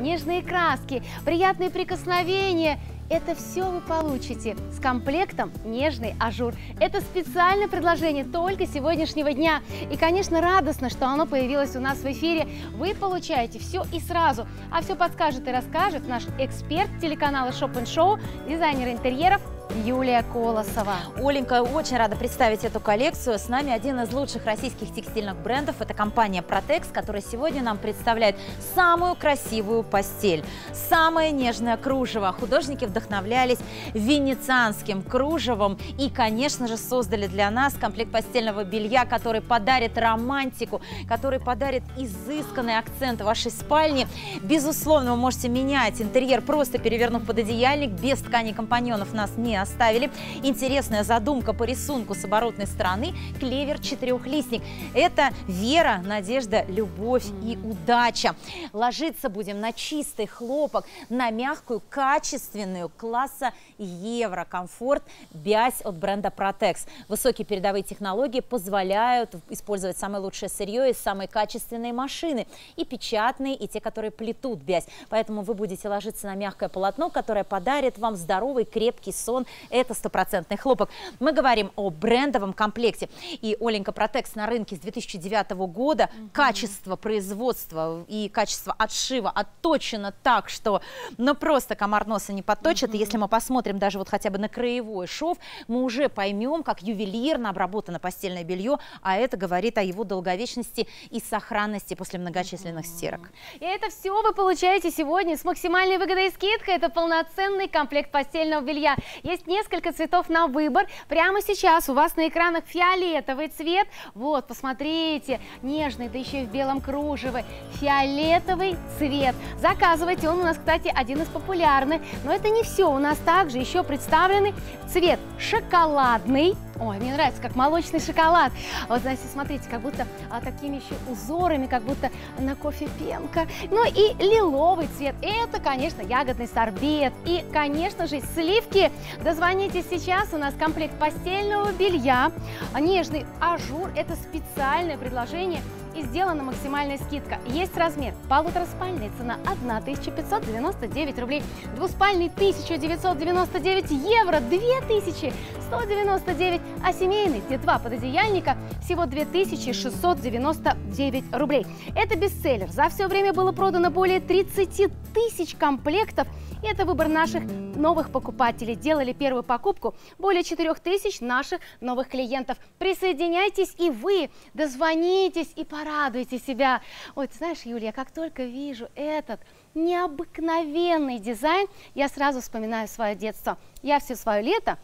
нежные краски, приятные прикосновения – это все вы получите с комплектом «Нежный ажур». Это специальное предложение только сегодняшнего дня. И, конечно, радостно, что оно появилось у нас в эфире. Вы получаете все и сразу. А все подскажет и расскажет наш эксперт телеканала Shop & Show, дизайнер интерьеров Юлия Колосова. Оленька, очень рада представить эту коллекцию. С нами один из лучших российских текстильных брендов. Это компания Protex, которая сегодня нам представляет самую красивую постель, самое нежное кружево. Художники вдохновлялись венецианским кружевом и, конечно же, создали для нас комплект постельного белья, который подарит романтику, который подарит изысканный акцент вашей спальни. Безусловно, вы можете менять интерьер, просто перевернув пододеяльник. Без ткани компаньонов нас не оставили. Интересная задумка по рисунку с оборотной стороны. Клевер четырехлистник. Это вера, надежда, любовь и удача. Ложиться будем на чистый хлопок, на мягкую, качественную класса евро. Комфорт бязь от бренда Protex. Высокие передовые технологии позволяют использовать самое лучшее сырье из самой качественной машины. И печатные, и те, которые плетут бязь. Поэтому вы будете ложиться на мягкое полотно, которое подарит вам здоровый, крепкий сон это стопроцентный хлопок. Мы говорим о брендовом комплекте. И Оленька Протекс на рынке с 2009 года. Угу. Качество производства и качество отшива отточено так, что ну просто комар носа не подточит. Угу. И если мы посмотрим даже вот хотя бы на краевой шов, мы уже поймем, как ювелирно обработано постельное белье, а это говорит о его долговечности и сохранности после многочисленных стирок. И это все вы получаете сегодня с максимальной выгодой и скидкой. Это полноценный комплект постельного белья. Есть несколько цветов на выбор. Прямо сейчас у вас на экранах фиолетовый цвет. Вот, посмотрите, нежный, да еще и в белом кружеве. Фиолетовый цвет. Заказывайте, он у нас, кстати, один из популярных. Но это не все, у нас также еще представлены цвет шоколадный, Ой, мне нравится, как молочный шоколад. Вот, знаете, смотрите, как будто а, такими еще узорами, как будто на кофе пенка. Ну и лиловый цвет. Это, конечно, ягодный сорбет. И, конечно же, сливки. Дозвонитесь сейчас. У нас комплект постельного белья. Нежный ажур. Это специальное предложение и сделана максимальная скидка. Есть размер полутораспальный, цена 1599 рублей, двуспальный 1999 евро, 2199, а семейный, где два пододеяльника, всего 2699 рублей. Это бестселлер. За все время было продано более 30 тысяч комплектов и это выбор наших новых покупателей. Делали первую покупку более 4 тысяч наших новых клиентов. Присоединяйтесь и вы, дозвонитесь и порадуйте себя. Ты знаешь, Юлия, как только вижу этот необыкновенный дизайн, я сразу вспоминаю свое детство. Я все свое лето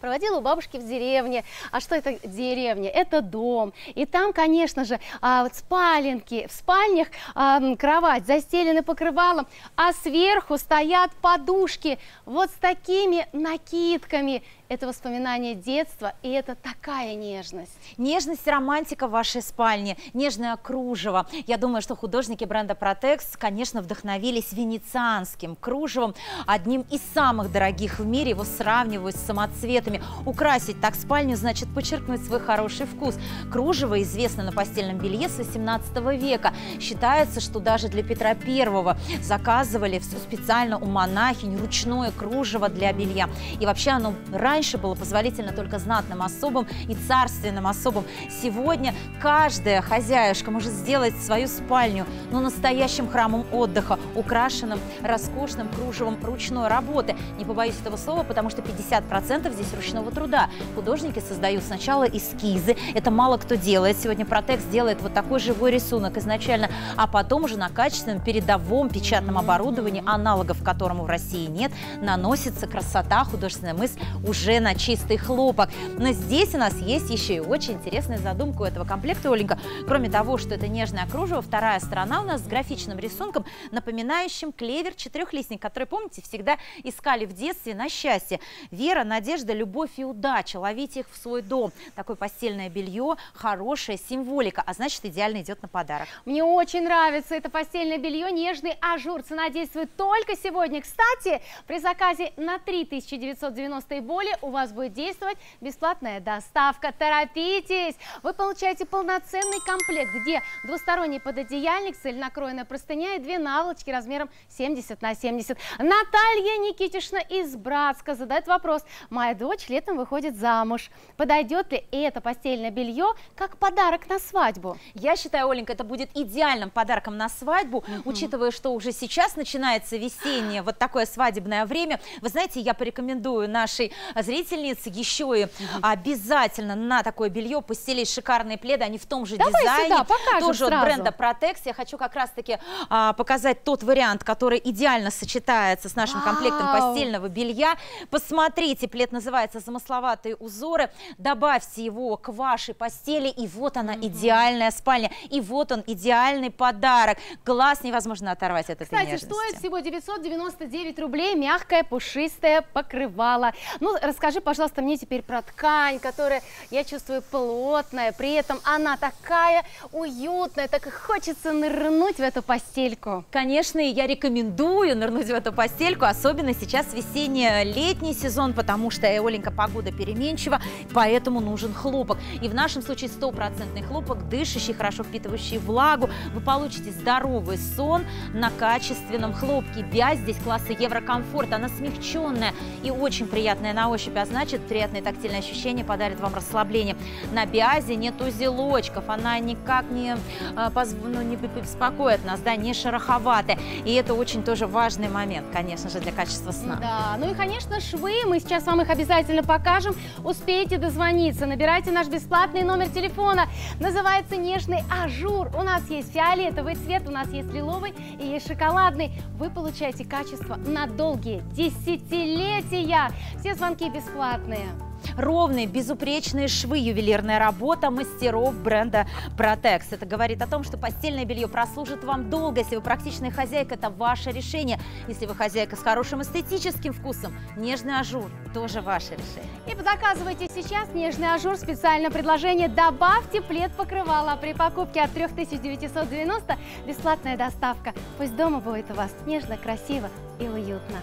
Проводила у бабушки в деревне. А что это деревня? Это дом. И там, конечно же, а, вот спаленки. В спальнях а, кровать застелена покрывалом, а сверху стоят подушки вот с такими накидками. Это воспоминание детства, и это такая нежность. Нежность, романтика в вашей спальне, нежное кружево. Я думаю, что художники бренда Protex, конечно, вдохновились венецианским кружевом, одним из самых дорогих в мире. Его сравнивают с самоцветами. Украсить так спальню значит подчеркнуть свой хороший вкус. Кружево известно на постельном белье с 18 века. Считается, что даже для Петра I заказывали специально у монахинь ручное кружево для белья. И вообще оно раньше Раньше было позволительно только знатным особам и царственным особам. Сегодня каждая хозяюшка может сделать свою спальню, но настоящим храмом отдыха, украшенным роскошным кружевом ручной работы. Не побоюсь этого слова, потому что 50% здесь ручного труда. Художники создают сначала эскизы, это мало кто делает. Сегодня Протекс делает вот такой живой рисунок изначально, а потом уже на качественном передовом печатном оборудовании, аналогов которому в России нет, наносится красота, художественная мысль уже уже на чистый хлопок. Но здесь у нас есть еще и очень интересная задумка у этого комплекта, Оленька. Кроме того, что это нежное кружево, вторая сторона у нас с графичным рисунком, напоминающим клевер четырехлистник, который, помните, всегда искали в детстве на счастье. Вера, надежда, любовь и удача. Ловите их в свой дом. Такое постельное белье, хорошая символика, а значит идеально идет на подарок. Мне очень нравится это постельное белье, нежный ажур. Цена действует только сегодня. Кстати, при заказе на 3990 и более у вас будет действовать бесплатная доставка. Торопитесь! Вы получаете полноценный комплект, где двусторонний пододеяльник, цельнокроенная простыня и две наволочки размером 70 на 70. Наталья Никитишна из Братска задает вопрос. Моя дочь летом выходит замуж. Подойдет ли это постельное белье как подарок на свадьбу? Я считаю, Оленька, это будет идеальным подарком на свадьбу, угу. учитывая, что уже сейчас начинается весеннее вот такое свадебное время. Вы знаете, я порекомендую нашей зрительнице еще и обязательно на такое белье постелить шикарные пледы, они в том же Давай дизайне, сюда, тоже сразу. от бренда Protex. Я хочу как раз-таки а, показать тот вариант, который идеально сочетается с нашим Вау. комплектом постельного белья. Посмотрите, плед называется «Замысловатые узоры». Добавьте его к вашей постели, и вот она угу. идеальная спальня. И вот он идеальный подарок. Глаз невозможно оторвать от Кстати, этой нежности. стоит всего 999 рублей мягкое пушистое покрывало. Ну, расскажи, пожалуйста, мне теперь про ткань, которая, я чувствую, плотная, при этом она такая уютная, так и хочется нырнуть в эту постельку. Конечно, я рекомендую нырнуть в эту постельку, особенно сейчас весенне-летний сезон, потому что, Оленька, погода переменчива, поэтому нужен хлопок. И в нашем случае стопроцентный хлопок, дышащий, хорошо впитывающий влагу. Вы получите здоровый сон на качественном хлопке. Бязь здесь класса Еврокомфорт, она смягченная и очень приятная на ощупь, а значит, приятные тактильные ощущения подарит вам расслабление. На бязе нет узелочков, она никак не, а, ну, не беспокоит нас, да, не шероховатая. И это очень тоже важный момент, конечно же, для качества сна. Да, ну и, конечно, швы, мы сейчас вам их обязательно покажем. Успейте дозвониться, набирайте наш бесплатный номер телефона. Называется «Нежный ажур». У нас есть фиолетовый цвет, у нас есть лиловый и есть шоколадный. Вы получаете качество на долгие десятилетия. Все звонки бесплатные. Ровные, безупречные швы, ювелирная работа мастеров бренда Protex. Это говорит о том, что постельное белье прослужит вам долго. Если вы практичная хозяйка, это ваше решение. Если вы хозяйка с хорошим эстетическим вкусом, нежный ажур тоже ваше решение. И заказывайте сейчас нежный ажур. Специальное предложение «Добавьте плед покрывала». При покупке от 3990 бесплатная доставка. Пусть дома будет у вас нежно, красиво и уютно.